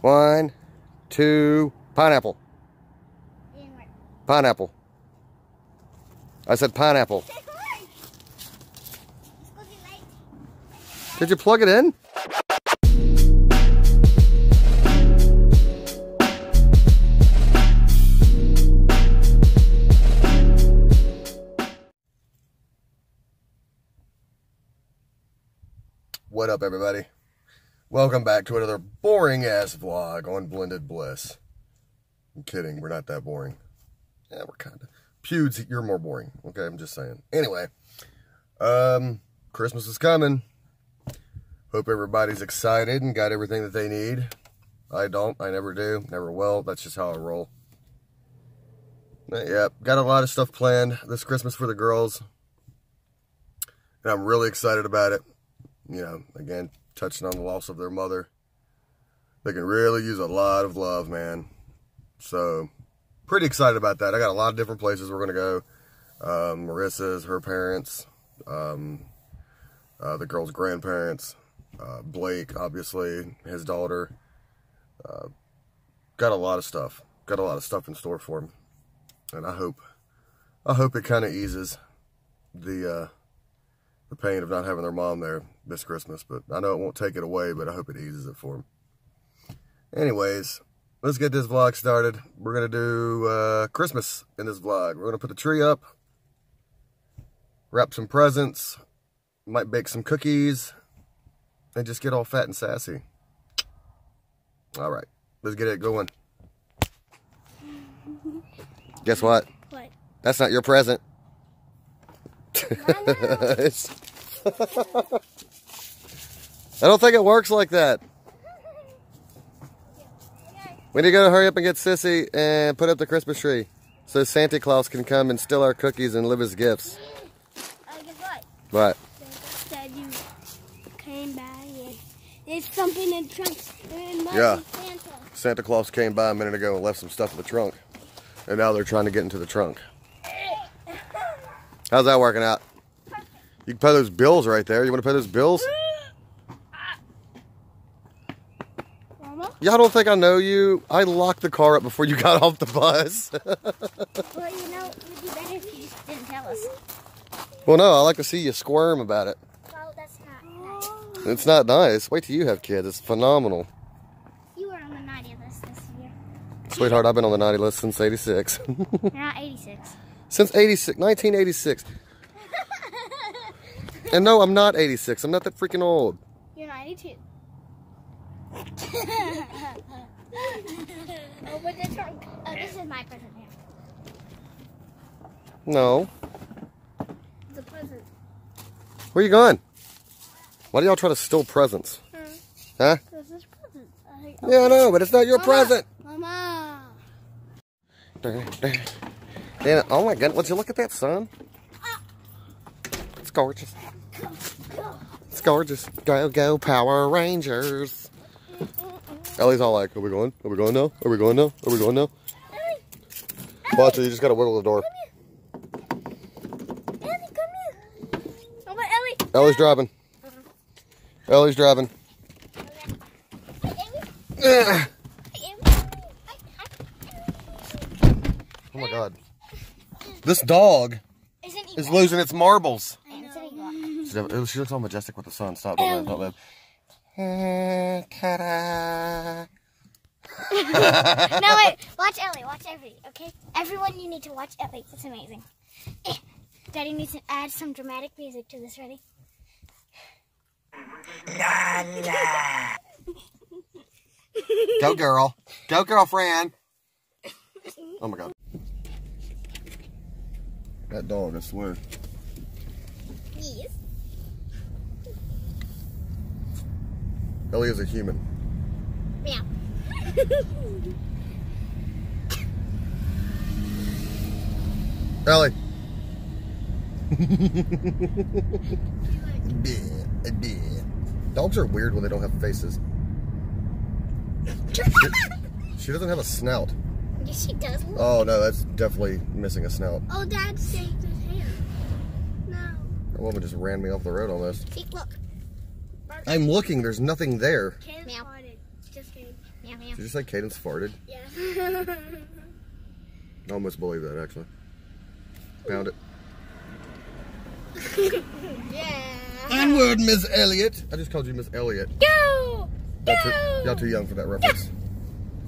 One, two, pineapple. Pineapple. I said pineapple. Did you plug it in? What up, everybody? Welcome back to another boring ass vlog on Blended Bliss. I'm kidding, we're not that boring. Yeah, we're kind of. Pewds, you're more boring. Okay, I'm just saying. Anyway, um, Christmas is coming. Hope everybody's excited and got everything that they need. I don't. I never do. Never will. That's just how I roll. Uh, yeah, got a lot of stuff planned this Christmas for the girls. And I'm really excited about it. You know, again, touching on the loss of their mother. They can really use a lot of love, man. So, pretty excited about that. I got a lot of different places we're going to go. Um, Marissa's, her parents, um, uh, the girl's grandparents, uh, Blake, obviously, his daughter. Uh, got a lot of stuff. Got a lot of stuff in store for him. And I hope, I hope it kind of eases the, uh, the pain of not having their mom there this Christmas. But I know it won't take it away, but I hope it eases it for them. Anyways, let's get this vlog started. We're going to do uh, Christmas in this vlog. We're going to put the tree up, wrap some presents, might bake some cookies, and just get all fat and sassy. All right, let's get it going. Guess what? What? That's not your present. I don't think it works like that. We need to go hurry up and get Sissy and put up the Christmas tree so Santa Claus can come and steal our cookies and live his gifts. Uh, guess what? But Said you came by and there's something in the trunk. Yeah. Santa. Santa Claus came by a minute ago and left some stuff in the trunk. And now they're trying to get into the trunk. How's that working out? You can pay those bills right there. You want to pay those bills? Mama? Y'all don't think I know you? I locked the car up before you got off the bus. Well, you know, it would be better if you just didn't tell us. well, no, I like to see you squirm about it. Well, that's not nice. It's not nice. Wait till you have kids. It's phenomenal. You were on the naughty list this year. Sweetheart, I've been on the naughty list since 86. Not 86. since 86, 1986. And no, I'm not 86. I'm not that freaking old. You're 92. Open the trunk. Oh, this is my present here. No. It's a present. Where you going? Why do y'all try to steal presents? Hmm. Huh? This is present. I, Yeah, I know, but it's not your Mama. present. Mama. Damn, oh my goodness, would you look at that sun? It's gorgeous. It's gorgeous. Go, go, Power Rangers. Ellie's all like, are we going? Are we going now? Are we going now? Are we going now? Watch it, you just gotta wiggle the door. Ellie, come here. Ellie. Ellie's driving. Ellie's driving. Hey, Ellie. Ugh. Hey, Ellie. Hi, hi. Oh my god. This dog is losing its marbles. Oh, she looks all majestic with the sun. Stop, don't live, don't live. Eh, Ta-da. no, wait. Watch Ellie. Watch Ellie, okay? Everyone, you need to watch Ellie. It's amazing. Daddy needs to add some dramatic music to this. Ready? Go girl. Go girlfriend. Oh my god. That dog, I swear. Yes. Ellie is a human. Meow. Ellie. Dogs are weird when they don't have faces. She, doesn't have a snout. yes, she does. Oh no, that's definitely missing a snout. Oh, Dad saved his hair. No. That woman just ran me off the road almost. See, look. I'm looking, there's nothing there. Meow. Just kidding. Meow, meow. Did you say Cadence farted? Yeah. I almost believe that actually. Found it. yeah. Onward, Miss Elliot. I just called you Miss Elliot. Go! Y'all too, y'all too young for that reference.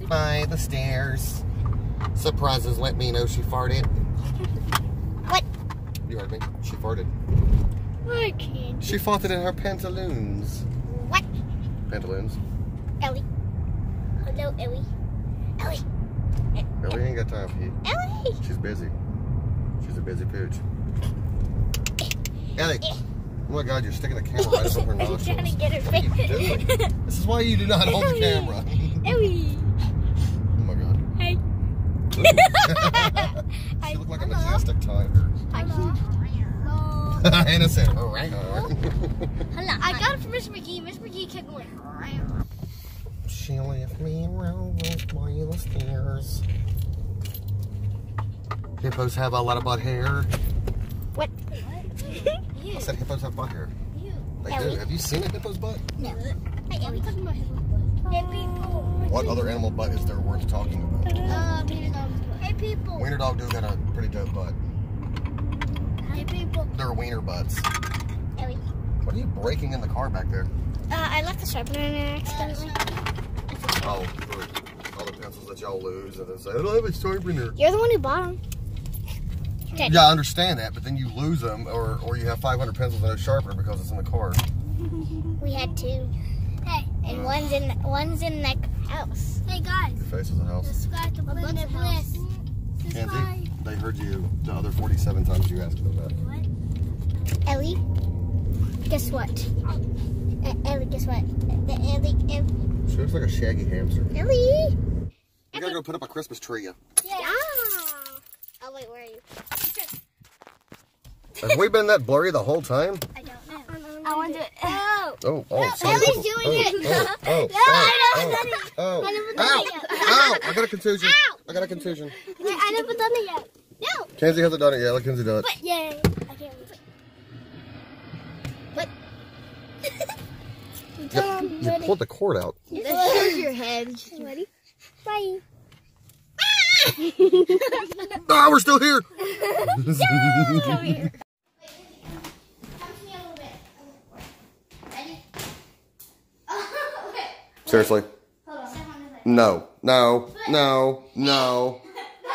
By the stairs. Surprises let me know she farted. What? You heard me. She farted. I can't. She farted in her pantaloons. What? Pantaloons. Ellie. Oh, Hello, Ellie. Ellie. Ellie ain't got time for you. Ellie. She's busy. She's a busy pooch. Ellie. Eh. Oh my god, you're sticking the camera right up her I'm trying to get her What are you face. This is why you do not hold the camera. Ellie. Oh my god. Hey. She looked like a majestic tiger. Hello. Hannah said, oh, right. Hello. I got it from Miss McGee. Miss McGee kept going. She left me around those by the stairs. Hippos have a lot of butt hair. What? I said hippos have butt hair. They do. Have you seen a hippo's butt? No. Hey, are we talking about his Hey, people. What other animal butt is there worth talking about? Uh, Wiener dog. Hey, people. Wiener dog do got a pretty dope butt. Hey, people. They're wiener butts. What are you breaking in the car back there? Uh, I left the sharpener in there accidentally. Oh, for all the pencils that y'all lose and then say, I don't have a sharpener. You're the one who bought them. Okay. Yeah, I understand that, but then you lose them or, or you have 500 pencils and a sharpener because it's in the car. We had two. Hey, and one's in one's in that house. Hey guys, Your face is a house. subscribe to Blended Bliss. Kenzie, they heard you the other 47 times you asked them that. Ellie, guess what? Uh, Ellie, guess what? The Ellie, Ellie, She looks like a shaggy hamster. Ellie. We gotta go put up a Christmas tree. Yeah. Oh wait, where are you? Have we been that blurry the whole time? I don't know. I want to. Oh. Oh, oh, sorry. Ellie's oh, doing oh, it. Oh, oh, No, I oh, never done it. oh, I never oh, done ow, it yet. ow, I got a contusion. Ow. I got a contusion. Wait, I never done it yet. No. Kenzie hasn't done it yet. Let Kenzie do it. But yay. I can't believe it. What? You, you pulled the cord out. That shows your head. Ready? Bye. Ah, we're still here. Come here. Seriously? No, no, no, no.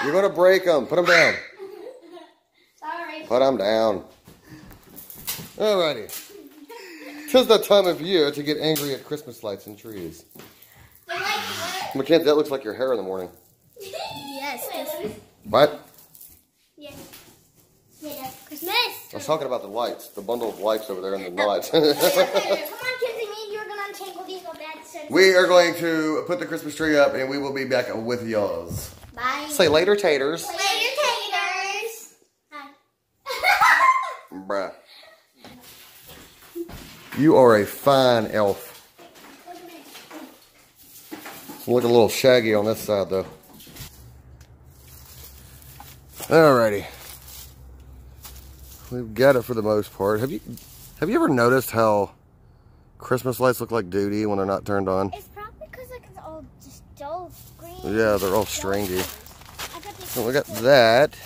You're gonna break them. Put them down. Sorry. Put them down. Alrighty. Tis the time of year to get angry at Christmas lights and trees. Mackenzie, that looks like your hair in the morning. Yes. What? Yes. Christmas. I was talking about the lights, the bundle of lights over there in the oh. lights. Come on, Kenzie. Me you are gonna untangle these little bad sense. we are going to put the Christmas tree up and we will be back with yours. Bye. Say later, taters. Later, taters. Hi. Bruh. You are a fine elf. Looking a little shaggy on this side though. Alrighty. We've got it for the most part. Have you have you ever noticed how Christmas lights look like duty when they're not turned on? It's probably because like it's all just dull green. Yeah, they're all stringy. I got. So we got that.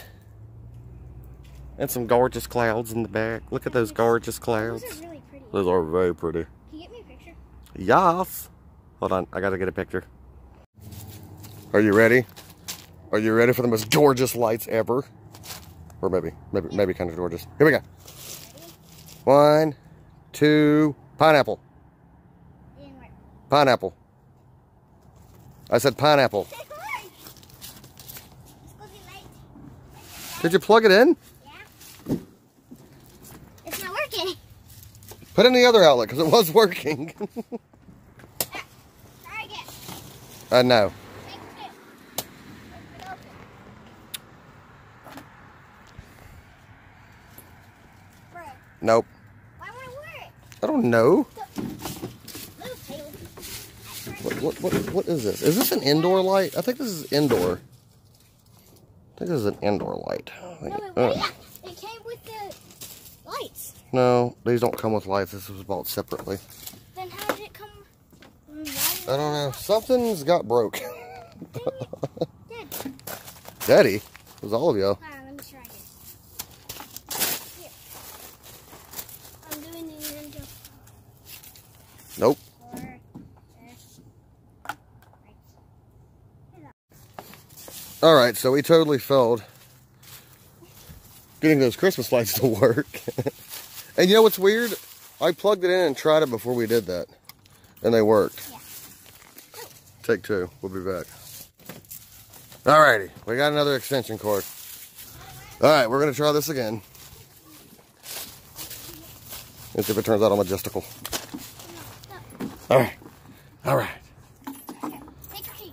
And some gorgeous clouds in the back. Look at those gorgeous clouds. Those are really pretty. Those are very pretty. Can you get me a picture? Yes. Hold on, I gotta get a picture. Are you ready? Are you ready for the most gorgeous lights ever? Or maybe, maybe, maybe kind of gorgeous. Here we go. One, two, pineapple, pineapple. I said pineapple. Let's go get light. Did you plug it in? Yeah. It's not working. Put in the other outlet because it was working. Uh, no. Take it. Open it open. Bro, Nope. why won't it work? I don't know. Little tail. What, what, what, is this? Is this an indoor light? I think this is indoor. I think this is an indoor light. No, it, it came with the lights. no, these don't come with lights. This was bought separately. Then how did it come? I don't know. Something's got broke. Dad. Daddy, it was all of y'all. Hold on, let me try this. Here. I'm doing the ninja Nope. for this. All right, so we totally failed getting those Christmas lights to work. and you know what's weird? I plugged it in and tried it before we did that, and they worked. Yeah. Take two. We'll be back. All righty, we got another extension cord. All right, we're gonna try this again. Let's see if it turns out I'm majestical. All right, all right. Take your keys.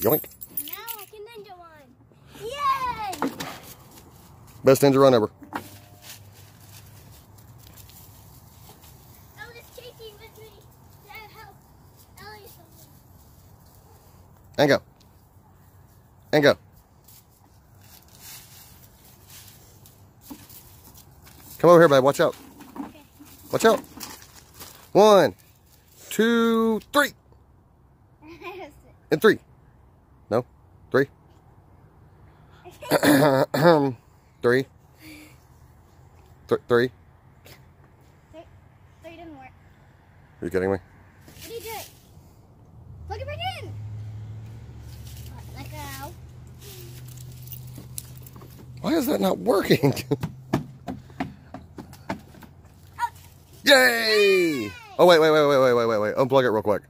Yoink. Now I can ninja one. Yay! Best ninja run ever. Ellie's shaking with me. Dad, help. Ellie's something. And go. And go. Come over here, babe. Watch out. Okay. Watch out. One, two, three. And three. No. Three. three. Th- three. Three didn't work. Are you kidding me? What are you doing? Plug it back in. Let go. Why is that not working? Yay! Oh, wait, wait, wait, wait, wait, wait, wait, wait. Unplug it real quick.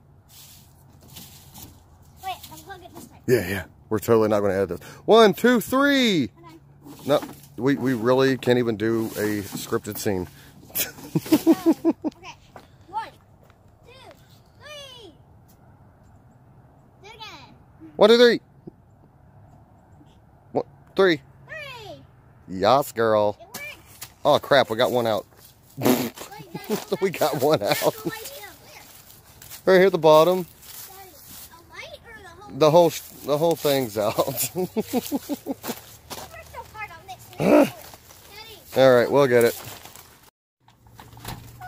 Wait, unplug it this time. Yeah, yeah. We're totally not going to edit this. One, two, three. No, we, we really can't even do a scripted scene. okay. One, two, three. Do it again. One, two, three. One, three. Three. Yas, girl. It works. Oh, crap. We got one out. We got one out. a light here. Where? Right here at the bottom. Daddy, a light or the whole? The whole sh- the whole thing's out. Don't work so hard on this. Daddy. All right, we'll get it.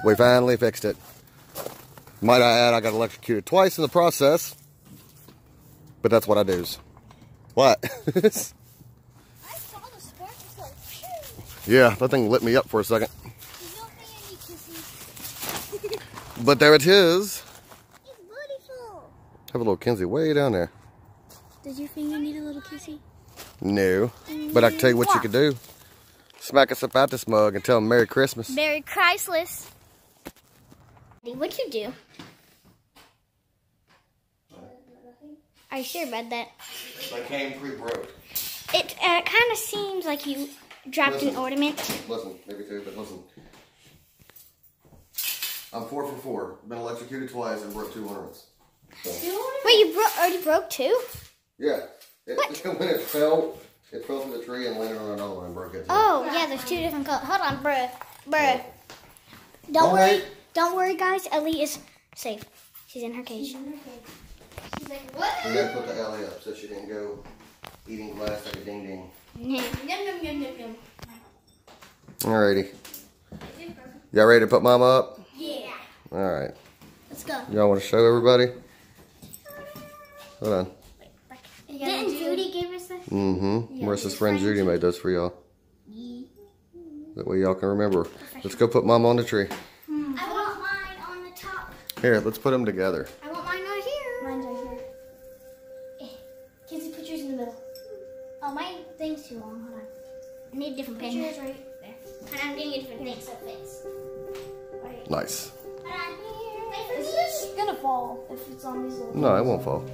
We finally fixed it. Might I add, I got electrocuted twice in the process. But that's what I do. What? I saw the spark just like. phew. yeah, that thing lit me up for a second. You don't any. But there it is. It's beautiful. Have a little Kinsey way down there. Did your finger need a little kissy? No. But I can tell you what you could do. Smack us up out this mug and tell them Merry Christmas. Merry Christless. What'd you do? Are you sure about that? I came pre-broke. It uh, kind of seems like you dropped an ornament. Listen, maybe two, but listen. I'm four for four. Been electrocuted twice and broke two ornaments. So, Wait, you bro- already broke two? yeah. It, What? when it fell, it fell from the tree and landed on another one and broke it. too. Oh, yeah, there's two different colors. Hold on, bruh. Bruh. Don't Don't worry. wait. Don't worry, guys. Ellie is safe. She's in her cage. She's like, what? We gotta put the alley up so she didn't go eating glass like a ding ding. Yum, yum, yum, yum, yum. Alrighty. Y'all ready to put mama up? Yeah. Alright. Let's go. Y'all wanna show everybody? Hold on. Didn't Judy give us this? Mm-hmm. Marissa's friend Judy made those for y'all. That way y'all can remember. Let's go put mom on the tree. I want mine on the top. Here, let's put them together. I want mine right here. Mine's right here. Eh, Kinsey, put yours in the middle. Oh, my thing's too long. Hold on. I need a different pen. Yours right there. And I'm getting a different thing so it fits. Right. Nice. Hold on. Wait for me. It's gonna fall if it's on these little. No, it won't fall.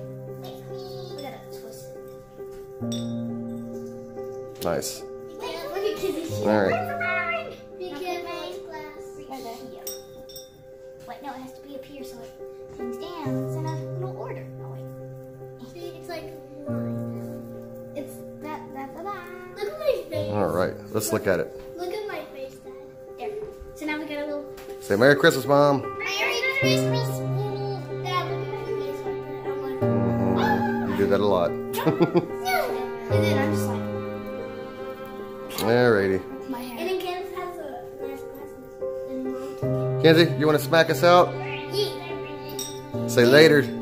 Nice. Wait, look at Kinsey's All right. Wait for mine. Glass. Right there. Here. Wait, no, it has to be up here so it hangs down. It's in a little order. No, wait. See, it's like one. It's that, that, that, that. Look at my face. All right. Let's look at it. Look at my face, Dad. There. So now we got a little. Say Merry Christmas, Mom. Merry Christmas. Dad, look at my face like that. I'm like, Mhm. You do that a lot. And then I'm just like. Alrighty. Kenzie, you want to smack us out? Say later.